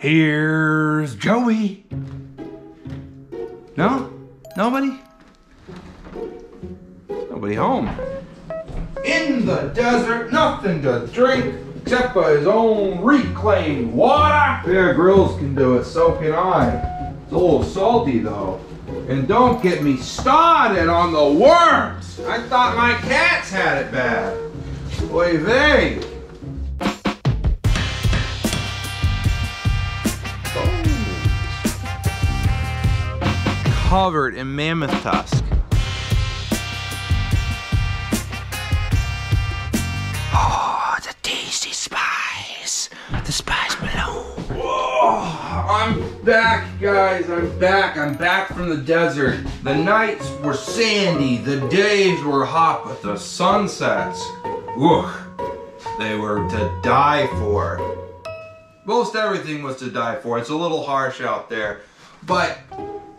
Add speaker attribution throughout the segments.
Speaker 1: Here's Joey. No? Nobody? Nobody home. In the desert, nothing to drink except for his own reclaimed water. Bear Grylls can do it, so can I. It's a little salty though. And don't get me started on the worms. I thought my cats had it bad. Oy vey. Covered in mammoth tusk. Oh, the tasty spice. The spice below. Whoa, I'm back, guys. I'm back. I'm back from the desert. The nights were sandy. The days were hot, but the sunsets, whew, they were to die for. Most everything was to die for. It's a little harsh out there, but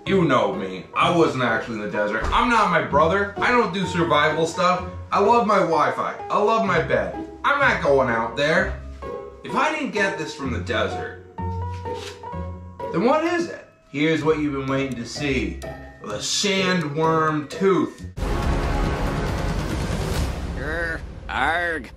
Speaker 1: you know me. I wasn't actually in the desert. I'm not my brother. I don't do survival stuff. I love my Wi-Fi. I love my bed. I'm not going out there. If I didn't get this from the desert, then what is it? Here's what you've been waiting to see. The sandworm tooth.
Speaker 2: Grr, arg.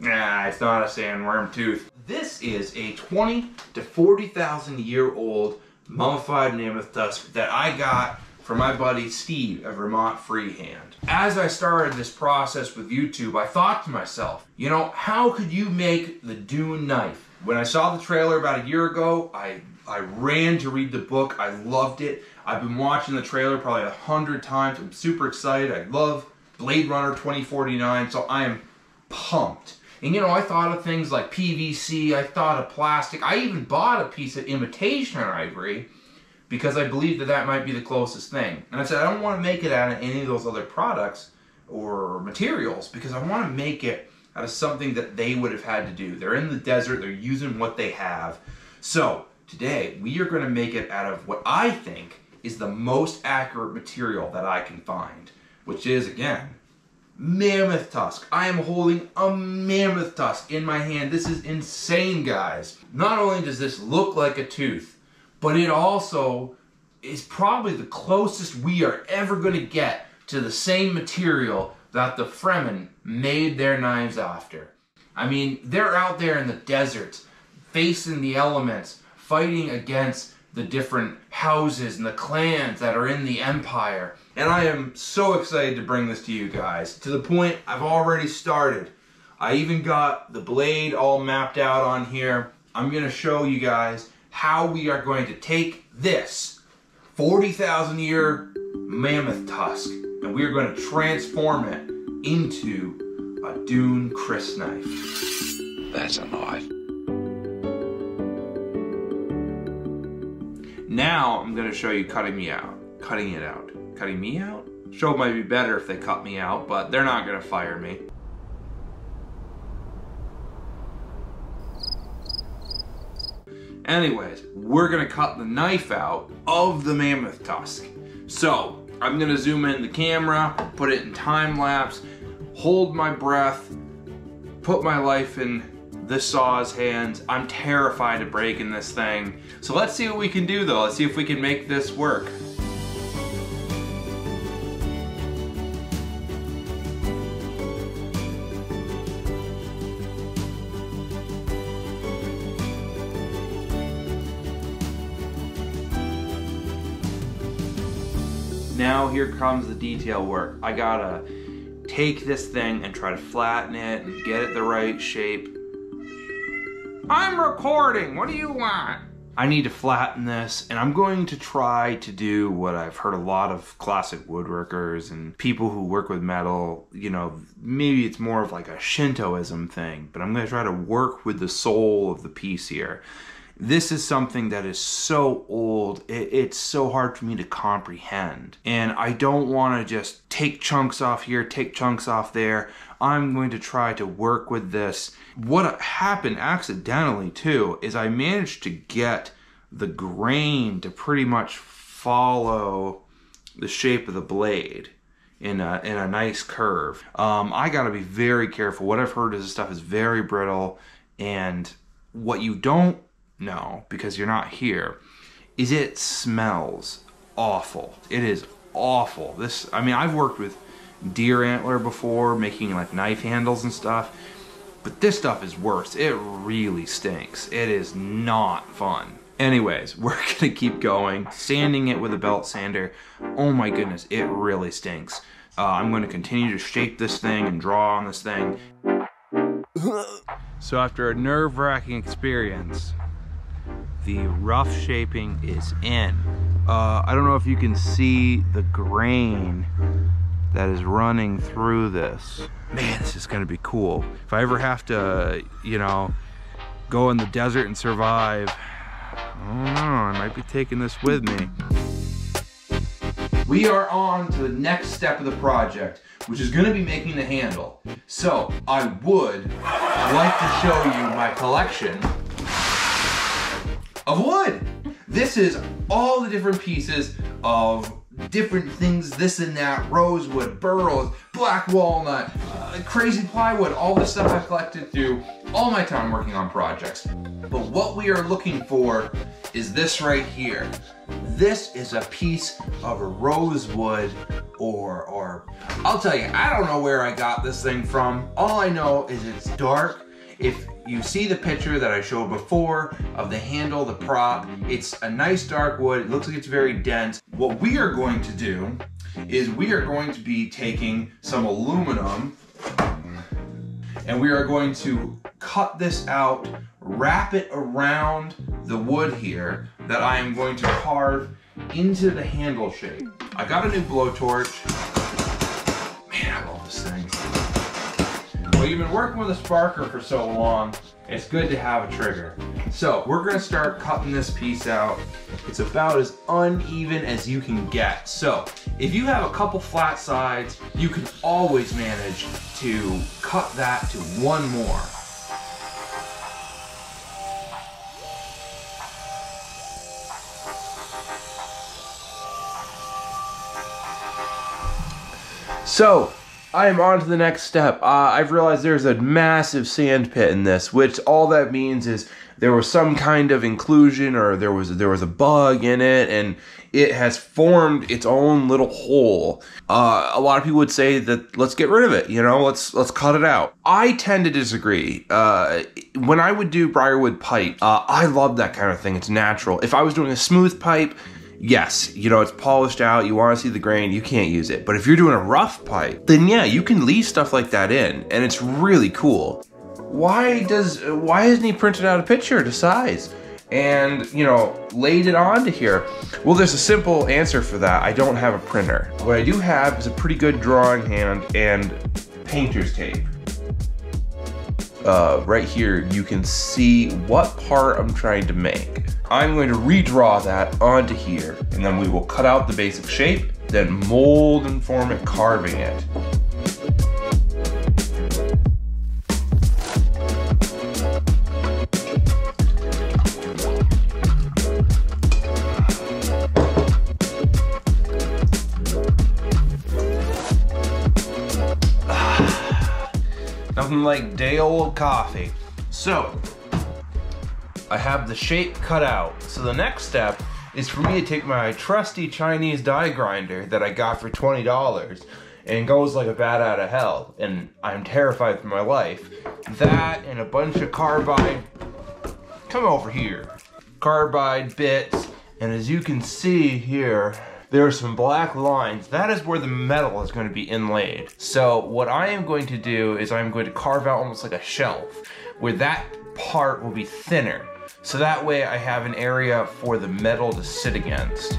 Speaker 1: Nah, it's not a sandworm tooth. This is a 20 to 40,000 year old mummified mammoth tusk that I got from my buddy Steve at Vermont Freehand. As I started this process with YouTube, I thought to myself, you know, how could you make the Dune knife? When I saw the trailer about a year ago, I, I ran to read the book. I loved it. I've been watching the trailer probably a hundred times. I'm super excited. I love Blade Runner 2049, so I am pumped. And you know, I thought of things like PVC, I thought of plastic. I even bought a piece of imitation ivory because I believed that that might be the closest thing. And I said, I don't want to make it out of any of those other products or materials because I want to make it out of something that they would have had to do. They're in the desert, they're using what they have. So today we are going to make it out of what I think is the most accurate material that I can find, which is again, mammoth tusk. I am holding a mammoth tusk in my hand. This is insane, guys. Not only does this look like a tooth, but it also is probably the closest we are ever going to get to the same material that the Fremen made their knives after. I mean, they're out there in the deserts, facing the elements, fighting against the different houses and the clans that are in the empire. And I am so excited to bring this to you guys. To the point I've already started. I even got the blade all mapped out on here. I'm gonna show you guys how we are going to take this 40,000 year mammoth tusk and we are going to transform it into a Dune Crysknife.
Speaker 2: That's a knife.
Speaker 1: Now I'm going to show you cutting me out. Cutting it out. Cutting me out? Show might be better if they cut me out, but they're not to fire me. Anyways, we're gonna cut the knife out of the mammoth tusk. So, I'm gonna zoom in the camera, put it in time lapse, hold my breath, put my life in the saw's hands. I'm terrified of breaking this thing. So let's see what we can do though. Let's see if we can make this work. Here comes the detail work. I gotta take this thing and try to flatten it and get it the right shape. I'm recording, what do you want? I need to flatten this and I'm going to try to do what I've heard a lot of classic woodworkers and people who work with metal, you know, maybe it's more of like a Shintoism thing, but I'm gonna try to work with the soul of the piece here this is something that is so old it, it's so hard for me to comprehend. And i don't want to just take chunks off here take chunks off there. I'm going to try to work with this. What happened accidentally too is i managed to get the grain to pretty much follow the shape of the blade in a, in a nice curve. Um, i got to be very careful. What i've heard is this stuff is very brittle and what you don't know, because you're not here, is it smells awful. It is awful. This, I mean, I've worked with deer antler before, making like knife handles and stuff, but this stuff is worse. It really stinks. It is not fun. Anyways, we're gonna keep going. Sanding it with a belt sander, oh my goodness, it really stinks. Uh, I'm gonna continue to shape this thing and draw on this thing. So after a nerve-wracking experience, the rough shaping is in. Uh, I don't know if you can see the grain that is running through this. Man, this is gonna be cool. If I ever have to, you know, go in the desert and survive, I don't know, I might be taking this with me. We are on to the next step of the project, which is gonna be making the handle. So, I would like to show you my collection of wood. This is all the different pieces of different things, this and that, rosewood, burls, black walnut, uh, crazy plywood, all the stuff I've collected through all my time working on projects. But what we are looking for is this right here. This is a piece of rosewood or, or, I'll tell you, I don't know where I got this thing from. All I know is it's dark if you see the picture that I showed before of the handle, the prop, it's a nice dark wood. It looks like it's very dense. What we are going to do is we are going to be taking some aluminum and we are going to cut this out, wrap it around the wood here that I am going to carve into the handle shape. I got a new blowtorch. Man, I love this thing. Well, you've been working with a sparker for so long, it's good to have a trigger. So we're gonna start cutting this piece out. It's about as uneven as you can get. So if you have a couple flat sides, you can always manage to cut that to one more. So I am on to the next step. Uh, I've realized there's a massive sand pit in this, which all that means is there was some kind of inclusion or there was there was a bug in it, and it has formed its own little hole. Uh, a lot of people would say that let's get rid of it. You know, let's let's cut it out. I tend to disagree. Uh, when I would do briarwood pipe, uh, I love that kind of thing. It's natural. If I was doing a smooth pipe yes, you know, it's polished out, you want to see the grain, you can't use it. But if you're doing a rough pipe, then yeah, you can leave stuff like that in, and it's really cool. Why does, why hasn't he printed out a picture to size? And, you know, laid it onto here? Well, there's a simple answer for that. I don't have a printer. What I do have is a pretty good drawing hand and painter's tape. Uh, right here, you can see what part I'm trying to make. I'm going to redraw that onto here, and then we will cut out the basic shape, then mold and form it, carving it. Nothing like day old coffee. So, I have the shape cut out. So the next step is for me to take my trusty Chinese die grinder that I got for $20 and goes like a bat out of hell. And I'm terrified for my life. That and a bunch of carbide, come over here, carbide bits. And as you can see here, there are some black lines. That is where the metal is going to be inlaid. So what I am going to do is I'm going to carve out almost like a shelf where that part will be thinner. So that way I have an area for the metal to sit against.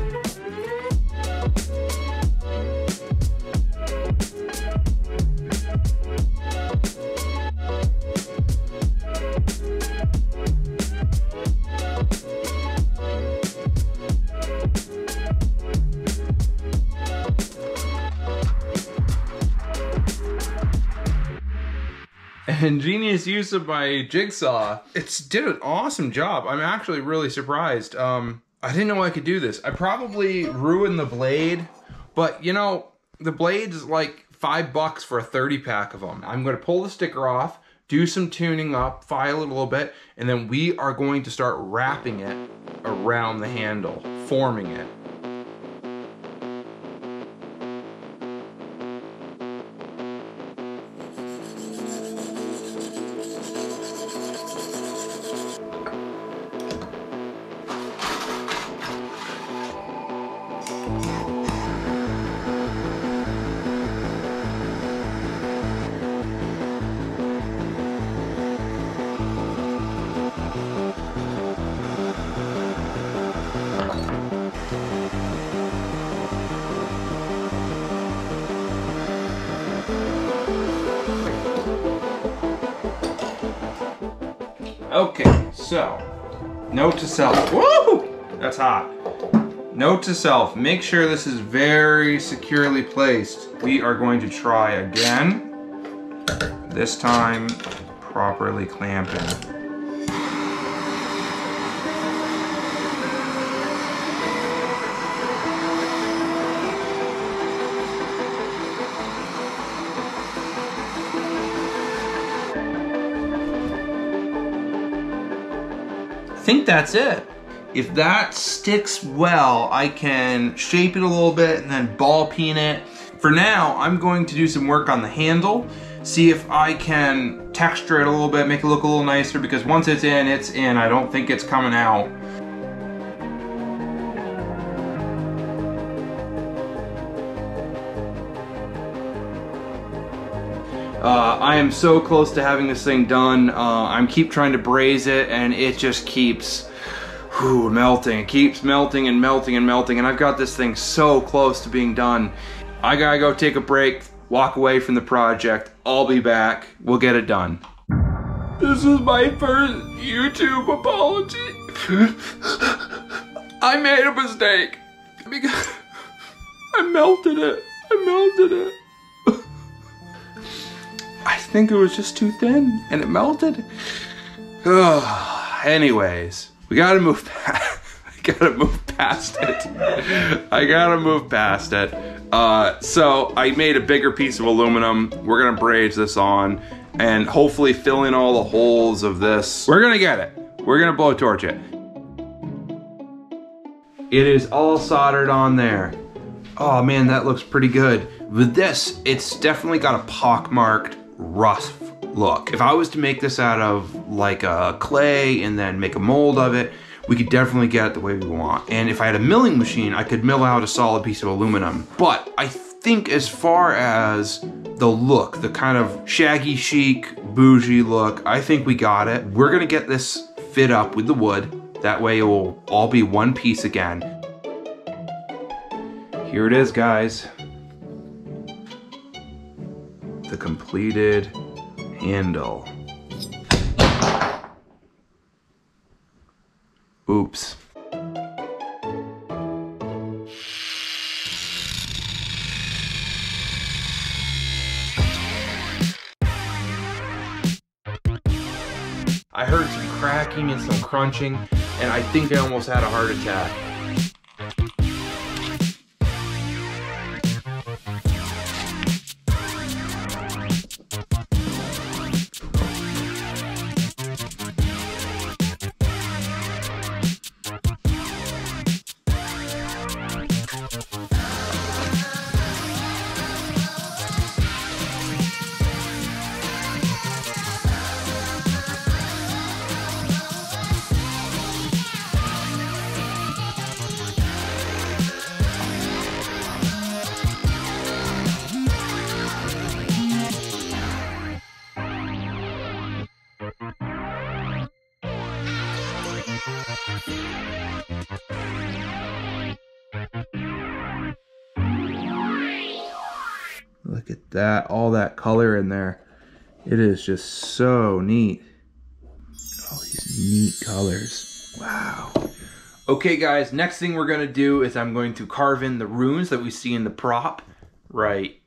Speaker 1: ingenious use of my jigsaw. It's did an awesome job. I'm actually really surprised. Um, I didn't know I could do this. I probably ruined the blade, but you know, the blade's like five bucks for a 30 pack of them. I'm gonna pull the sticker off, do some tuning up, file it a little bit, and then we are going to start wrapping it around the handle, forming it. Self, make sure this is very securely placed. We are going to try again. This time, properly clamping. I think that's it. If that sticks well, I can shape it a little bit and then ball peen it. For now, I'm going to do some work on the handle, see if I can texture it a little bit, make it look a little nicer, because once it's in, it's in. I don't think it's coming out. Uh, I am so close to having this thing done. Uh, I'm keep trying to braze it and it just keeps whew, melting. It keeps melting and melting and melting and I've got this thing so close to being done. I gotta go take a break, walk away from the project. I'll be back. We'll get it done. This is my first YouTube apology. I made a mistake because I melted it. I melted it. I think it was just too thin and it melted. Ugh. Anyways, we gotta move past. I gotta move past it. I gotta move past it. Uh, so I made a bigger piece of aluminum. We're gonna braze this on and hopefully fill in all the holes of this. We're gonna get it. We're gonna blow torch it. It is all soldered on there. Oh man, that looks pretty good. With this, it's definitely got a pockmarked rough look. If I was to make this out of like a clay and then make a mold of it, we could definitely get it the way we want. And if I had a milling machine, I could mill out a solid piece of aluminum. But I think as far as the look, the kind of shaggy chic, bougie look, I think we got it. We're gonna get this fit up with the wood. That way it will all be one piece again. Here it is, guys the completed handle. Oops. I heard some cracking and some crunching, and I think I almost had a heart attack. That, all that color in there. It is just so neat. All these neat colors. Wow. Okay guys, next thing we're gonna do is I'm going to carve in the runes that we see in the prop right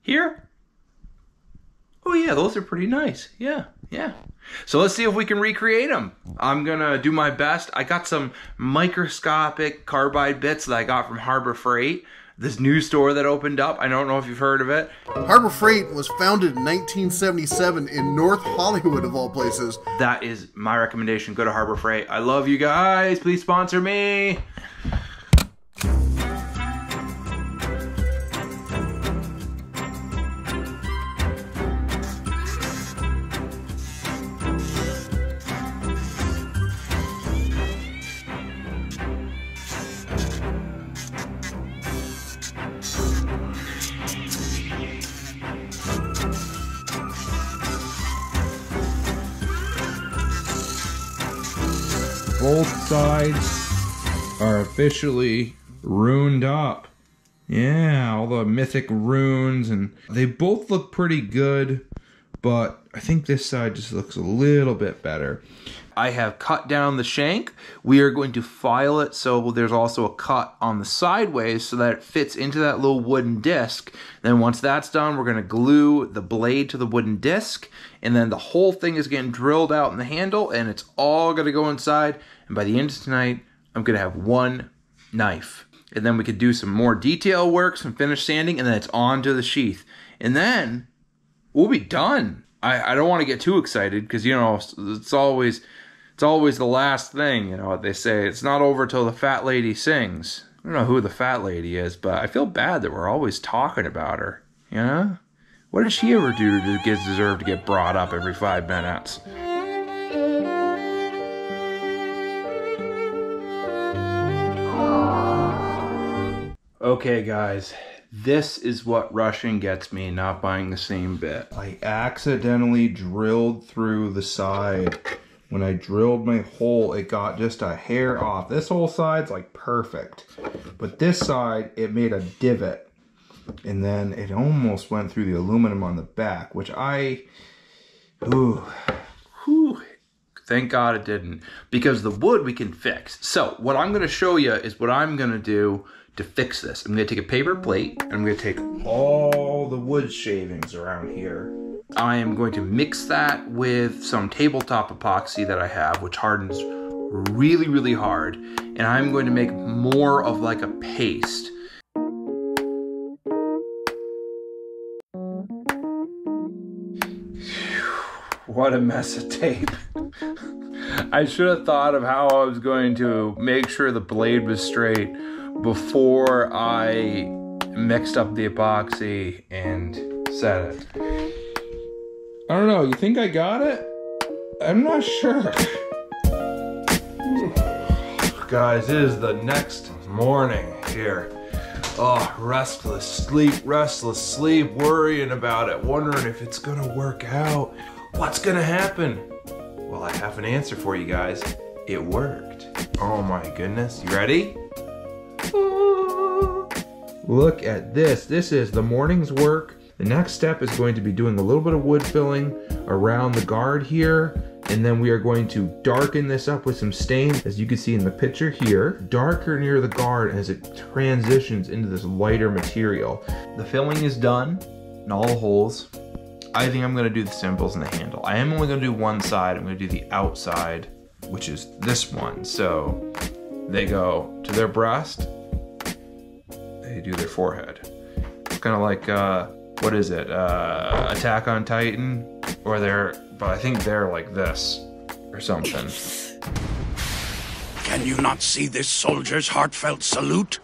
Speaker 1: here. Oh yeah, those are pretty nice. Yeah, yeah. So let's see if we can recreate them. I'm gonna do my best. I got some microscopic carbide bits that I got from Harbor Freight this new store that opened up. I don't know if you've heard of it.
Speaker 3: Harbor Freight was founded in 1977 in North Hollywood, of all places.
Speaker 1: That is my recommendation. Go to Harbor Freight. I love you guys. Please sponsor me. Officially runed up. Yeah, all the mythic runes, and they both look pretty good, but I think this side just looks a little bit better. I have cut down the shank. We are going to file it so there's also a cut on the sideways so that it fits into that little wooden disc. Then once that's done, we're going to glue the blade to the wooden disc and then the whole thing is getting drilled out in the handle and it's all going to go inside. And by the end of tonight, I'm going to have one knife. And then we could do some more detail work, some finish sanding, and then it's on to the sheath. And then we'll be done. I, I don't want to get too excited because you know it's always it's always the last thing. You know what they say. It's not over till the fat lady sings. I don't know who the fat lady is, but I feel bad that we're always talking about her. You know, what did she ever do to get deserve to get brought up every five minutes? Okay, guys, this is what rushing gets me not buying the same bit. I accidentally drilled through the side. When I drilled my hole, it got just a hair off. This whole side's like perfect. But this side, it made a divot. And then it almost went through the aluminum on the back, which I, ooh, whew, thank God it didn't. Because the wood we can fix. So what I'm gonna show you is what I'm gonna do to fix this. I'm gonna take a paper plate and I'm gonna take all the wood shavings around here. I am going to mix that with some tabletop epoxy that I have, which hardens really, really hard. And I'm going to make more of like a paste. What a mess of tape. I should have thought of how I was going to make sure the blade was straight before I mixed up the epoxy and set it. I don't know, you think I got it? I'm not sure. Guys, it is the next morning here. Oh, restless sleep, restless sleep, worrying about it, wondering if it's gonna work out. What's gonna happen? Well, I have an answer for you guys. It worked. Oh my goodness. You ready? Look at this. This is the morning's work. The next step is going to be doing a little bit of wood filling around the guard here. And then we are going to darken this up with some stain, as you can see in the picture here. Darker near the guard as it transitions into this lighter material. The filling is done in all the holes. I think I'm gonna do the symbols and the handle. I am only gonna do one side. I'm gonna do the outside, which is this one. So they go to their breast, they do their forehead. Kind of like, uh, what is it? Uh, Attack on Titan? Or they're, but I think they're like this or something.
Speaker 2: Can you not see this soldier's heartfelt salute?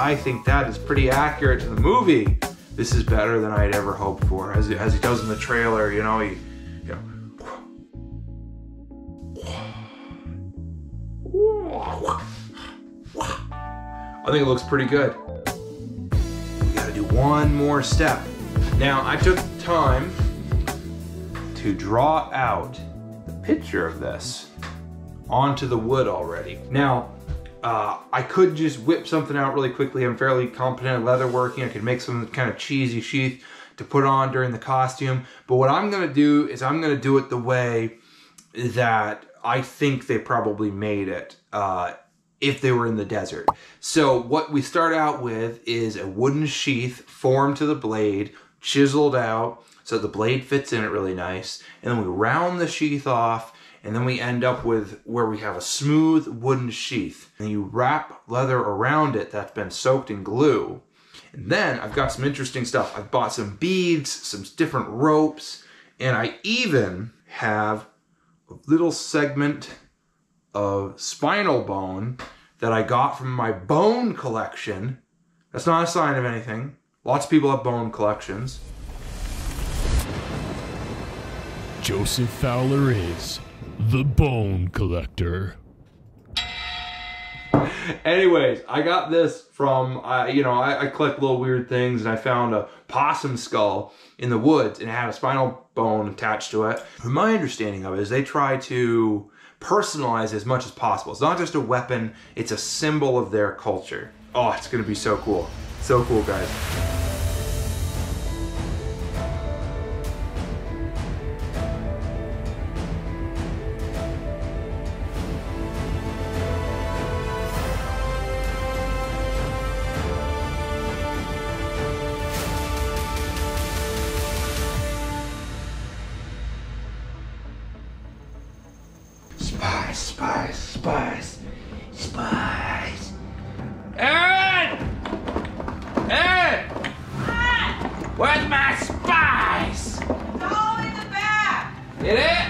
Speaker 1: I think that is pretty accurate to the movie. This is better than I'd ever hoped for. As, as he does in the trailer, you know, he, you know, I think it looks pretty good. We gotta do one more step. Now, I took time to draw out the picture of this onto the wood already. Now, uh, I could just whip something out really quickly. I'm fairly competent at leather working. I could make some kind of cheesy sheath to put on during the costume. But what I'm gonna do is I'm gonna do it the way that I think they probably made it. Uh, if they were in the desert. So what we start out with is a wooden sheath formed to the blade, chiseled out so the blade fits in it really nice. And then we round the sheath off and then we end up with where we have a smooth wooden sheath. And you wrap leather around it that's been soaked in glue. And then I've got some interesting stuff. I've bought some beads, some different ropes, and I even have a little segment of spinal bone that I got from my bone collection. That's not a sign of anything. Lots of people have bone collections.
Speaker 4: Joseph Fowler is the Bone Collector.
Speaker 1: Anyways, I got this from, uh, you know, I, I, collect little weird things and I found a possum skull in the woods and it had a spinal bone attached to it. From my understanding of it is they try to personalize as much as possible. It's not just a weapon, it's a symbol of their culture. Oh, it's gonna be so cool. So cool, guys.
Speaker 5: Back.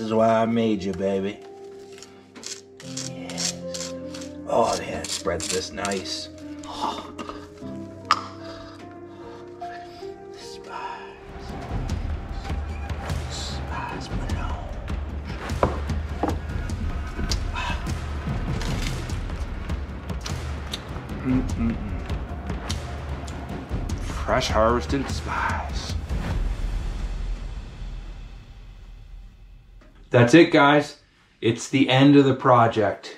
Speaker 1: This is why I made you, baby. Yes. Oh, man, it spreads this nice. Oh. The spice. Spice melange. Mm-mm-mm. Fresh harvested spice. That's it, guys. It's the end of the project.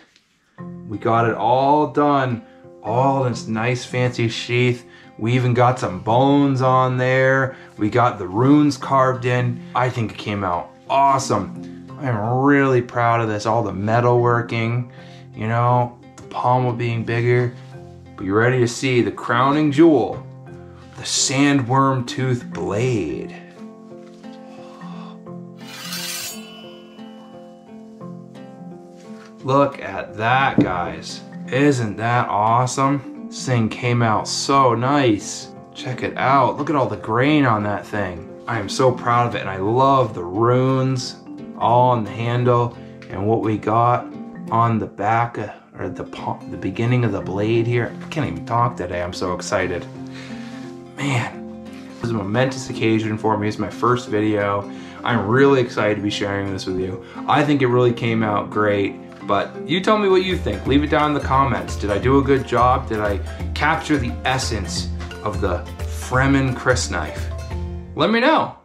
Speaker 1: We got it all done. All this nice fancy sheath. We even got some bones on there. We got the runes carved in. I think it came out awesome. I'm really proud of this. All the metal working, you know, the pommel being bigger. But you're ready to see the crowning jewel? The sandworm tooth blade. Look at that, guys. Isn't that awesome? This thing came out so nice. Check it out. Look at all the grain on that thing. I am so proud of it, and I love the runes all on the handle and what we got on the back or the the beginning of the blade here. I can't even talk today. I'm so excited. Man, this is a momentous occasion for me. It's my first video. I'm really excited to be sharing this with you. I think it really came out great. But you tell me what you think. Leave it down in the comments. Did I do a good job? Did I capture the essence of the Fremen Crysknife? Let me know.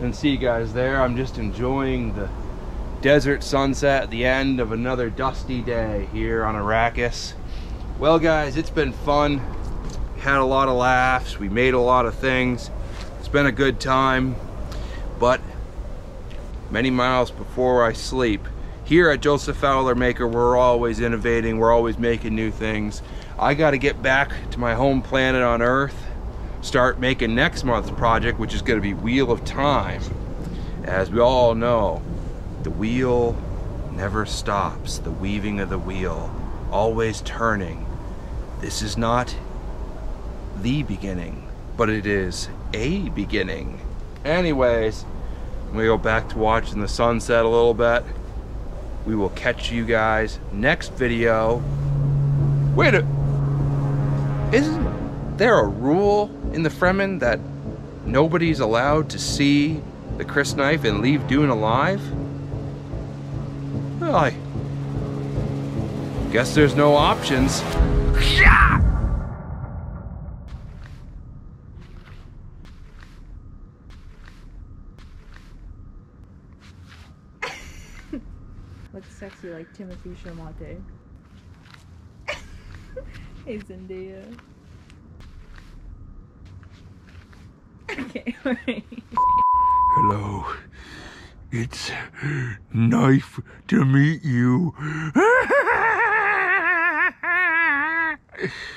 Speaker 1: And see you guys there. I'm just enjoying the desert sunset the end of another dusty day here on Arrakis. Well guys, it's been fun had a lot of laughs, we made a lot of things. It's been a good time, but many miles before I sleep. Here at Joseph Fowler Maker, we're always innovating, we're always making new things. I gotta get back to my home planet on Earth, start making next month's project, which is gonna be Wheel of Time. As we all know, the wheel never stops, the weaving of the wheel, always turning. This is not the beginning, but it is a beginning. Anyways, we go back to watching the sunset a little bit. We will catch you guys next video. Wait a... Isn't there a rule in the Fremen that nobody's allowed to see the Crysknife and leave Dune alive? Well, I guess there's no options.
Speaker 6: Timothée Chalamet. hey Zendaya. Okay, alright.
Speaker 2: Hello. It's knife to meet you.